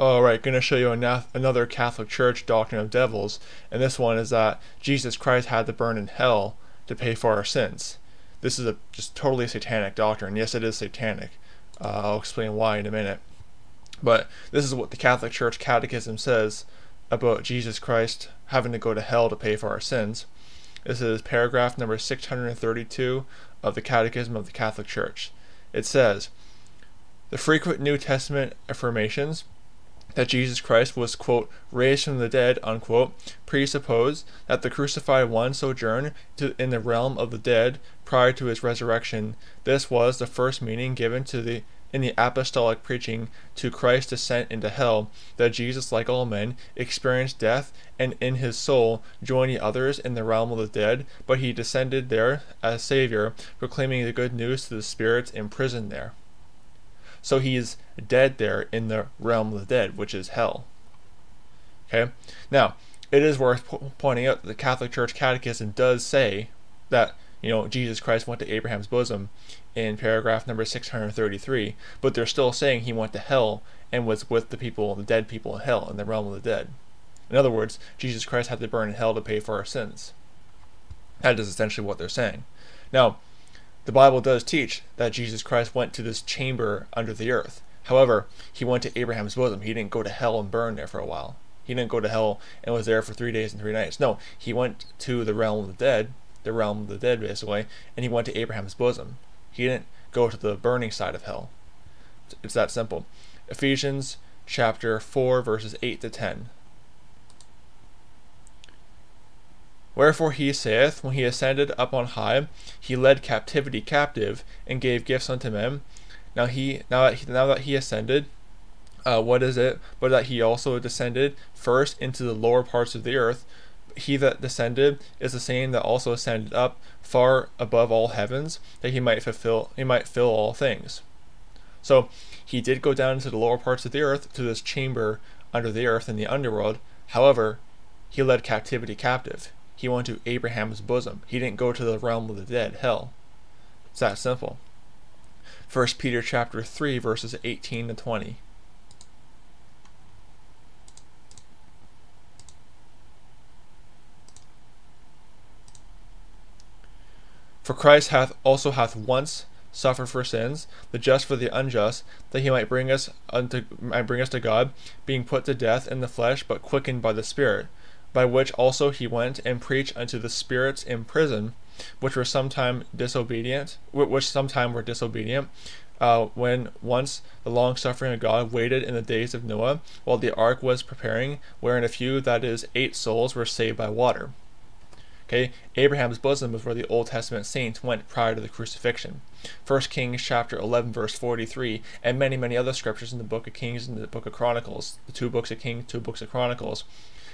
Alright, going to show you another Catholic Church doctrine of devils, and this one is that Jesus Christ had to burn in hell to pay for our sins. This is a just totally satanic doctrine. Yes, it is satanic. Uh, I'll explain why in a minute. But this is what the Catholic Church Catechism says about Jesus Christ having to go to hell to pay for our sins. This is paragraph number 632 of the Catechism of the Catholic Church. It says, The frequent New Testament affirmations that Jesus Christ was, quote, raised from the dead, unquote, presuppose that the crucified one sojourned to, in the realm of the dead prior to his resurrection. This was the first meaning given to the in the apostolic preaching to Christ's descent into hell, that Jesus, like all men, experienced death and in his soul joined the others in the realm of the dead, but he descended there as Savior, proclaiming the good news to the spirits imprisoned there. So he is dead there in the realm of the dead, which is hell. Okay? Now, it is worth po- pointing out that the Catholic Church Catechism does say that, you know, Jesus Christ went to Abraham's bosom in paragraph number 633, but they're still saying he went to hell and was with the people, the dead people in hell, in the realm of the dead. In other words, Jesus Christ had to burn in hell to pay for our sins. That is essentially what they're saying. Now, the Bible does teach that Jesus Christ went to this chamber under the earth. However, he went to Abraham's bosom. He didn't go to hell and burn there for a while. He didn't go to hell and was there for three days and three nights. No, he went to the realm of the dead, the realm of the dead basically, and he went to Abraham's bosom. He didn't go to the burning side of hell. It's that simple. Ephesians chapter 4 verses 8 to 10. Wherefore he saith, When he ascended up on high, he led captivity captive, and gave gifts unto men. Now he now that he, now that he ascended, uh, what is it? But that he also descended first into the lower parts of the earth. He that descended is the same that also ascended up far above all heavens, that he might fulfill he might fill all things. So he did go down into the lower parts of the earth to this chamber under the earth in the underworld. However, he led captivity captive. He went to Abraham's bosom. He didn't go to the realm of the dead, hell. It's that simple. 1 Peter chapter 3 verses 18 to 20. For Christ hath also hath once suffered for sins, the just for the unjust, that he might bring us unto might bring us to God, being put to death in the flesh, but quickened by the Spirit by which also he went and preached unto the spirits in prison, which were sometime disobedient, which sometime were disobedient, uh, when once the long suffering of God waited in the days of Noah, while the ark was preparing, wherein a few, that is, eight souls, were saved by water. Okay, Abraham's bosom is where the Old Testament saints went prior to the crucifixion. 1 Kings chapter 11 verse 43 and many many other scriptures in the book of Kings and the book of Chronicles, the two books of Kings, two books of Chronicles,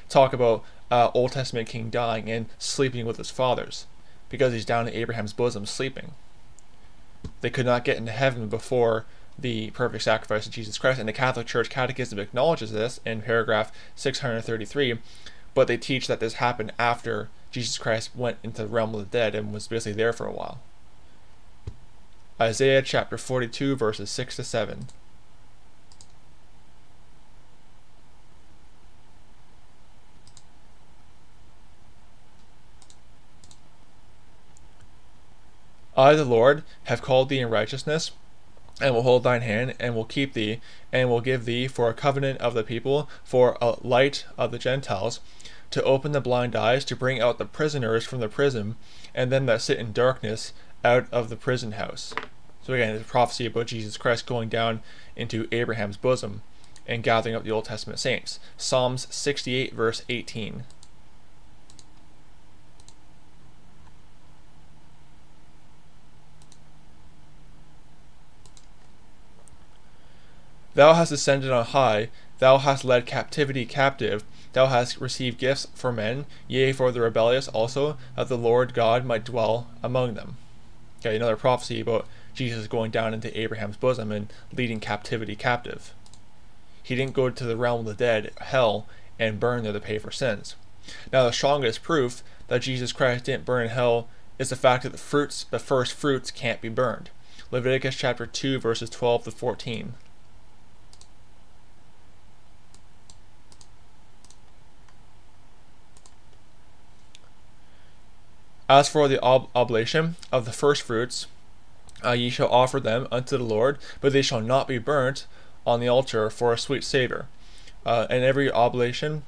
talk about uh, Old Testament king dying and sleeping with his fathers because he's down in Abraham's bosom sleeping. They could not get into heaven before the perfect sacrifice of Jesus Christ, and the Catholic Church Catechism acknowledges this in paragraph 633, but they teach that this happened after Jesus Christ went into the realm of the dead and was basically there for a while. Isaiah chapter 42, verses 6 to 7. I, the Lord, have called thee in righteousness, and will hold thine hand, and will keep thee, and will give thee for a covenant of the people, for a light of the Gentiles, to open the blind eyes, to bring out the prisoners from the prison, and them that sit in darkness out of the prison house. So again, it's a prophecy about Jesus Christ going down into Abraham's bosom and gathering up the Old Testament saints. Psalms 68, verse 18. Thou hast ascended on high, thou hast led captivity captive, thou hast received gifts for men, yea, for the rebellious also, that the Lord God might dwell among them. Okay, another prophecy about Jesus going down into Abraham's bosom and leading captivity captive. He didn't go to the realm of the dead, hell, and burn there to pay for sins. Now, the strongest proof that Jesus Christ didn't burn in hell is the fact that the fruits, the first fruits, can't be burned. Leviticus chapter 2, verses 12 to 14. As for the ob- oblation of the first fruits, uh, ye shall offer them unto the Lord, but they shall not be burnt on the altar for a sweet savor. Uh, and every oblation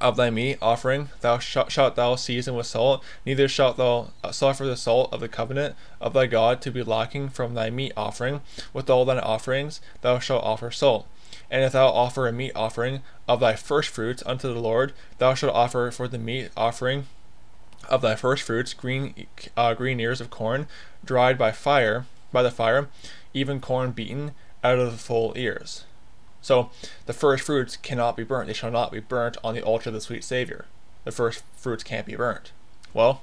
of thy meat offering thou sh- shalt thou season with salt, neither shalt thou uh, suffer the salt of the covenant of thy God to be lacking from thy meat offering. With all thine offerings thou shalt offer salt. And if thou offer a meat offering of thy first fruits unto the Lord, thou shalt offer for the meat offering of thy first fruits green uh, green ears of corn, dried by fire by the fire, even corn beaten out of the full ears. So the first fruits cannot be burnt; they shall not be burnt on the altar of the sweet Savior. The first fruits can't be burnt. Well,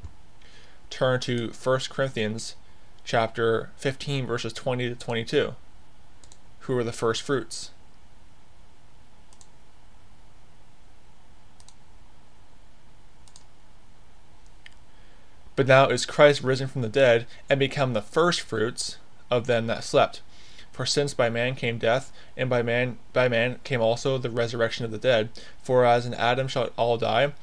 turn to 1 Corinthians chapter 15 verses 20 to 22. Who are the first fruits? But now is Christ risen from the dead and become the firstfruits of them that slept. For since by man came death, and by man by man came also the resurrection of the dead. For as in Adam shall all die,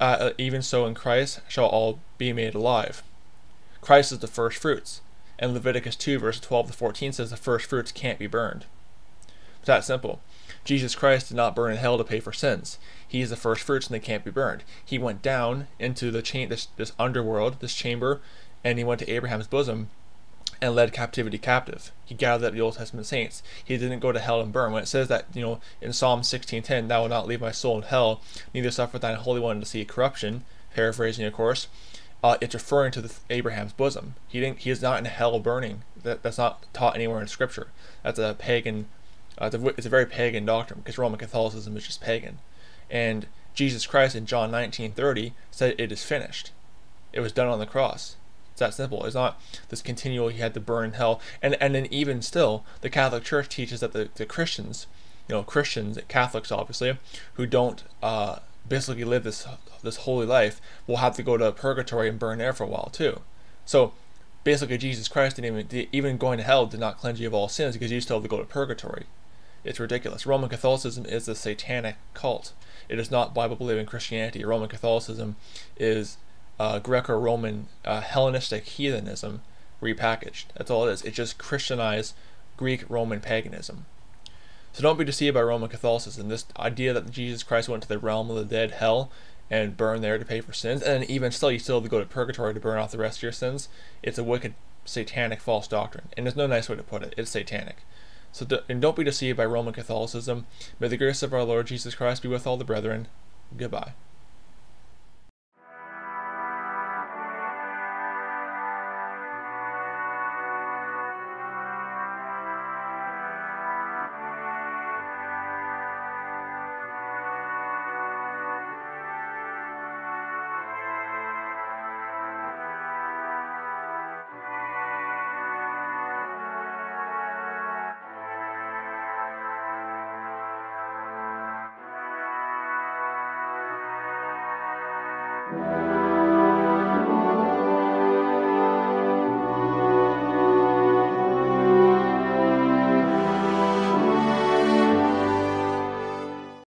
uh, even so in Christ shall all be made alive. Christ is the first fruits, and Leviticus 2 verse 12 to 14 says the first fruits can't be burned. It's that simple. Jesus Christ did not burn in hell to pay for sins. He is the first fruits and they can't be burned. He went down into the chain this this underworld, this chamber, and he went to Abraham's bosom and led captivity captive. He gathered up the Old Testament saints. He didn't go to hell and burn. When it says that, you know, in Psalm 16:10, "Thou wilt not leave my soul in hell, neither suffer thine holy one to see corruption," paraphrasing, of course, uh, it's referring to the, Abraham's bosom. He didn't. He is not in hell burning. That, that's not taught anywhere in Scripture. That's a pagan uh, it's, a, very pagan doctrine because Roman Catholicism is just pagan. And Jesus Christ in John 19:30 said, "It is finished. It was done on the cross." It's that simple. It's not this continual he had to burn in hell. And and then even still, the Catholic Church teaches that the, the Christians, you know, Christians, Catholics obviously, who don't uh, basically live this this holy life, will have to go to purgatory and burn there for a while too. So basically, Jesus Christ didn't even even going to hell did not cleanse you of all sins because you still have to go to purgatory. It's ridiculous. Roman Catholicism is a satanic cult. It is not Bible believing Christianity. Roman Catholicism is uh, Greco Roman uh, Hellenistic heathenism repackaged. That's all it is. It's just Christianized Greek Roman paganism. So don't be deceived by Roman Catholicism. This idea that Jesus Christ went to the realm of the dead, hell, and burned there to pay for sins, and even still, you still have to go to purgatory to burn off the rest of your sins. It's a wicked, satanic, false doctrine. And there's no nice way to put it. It's satanic. So do, and don't be deceived by Roman Catholicism. May the grace of our Lord Jesus Christ be with all the brethren. Goodbye.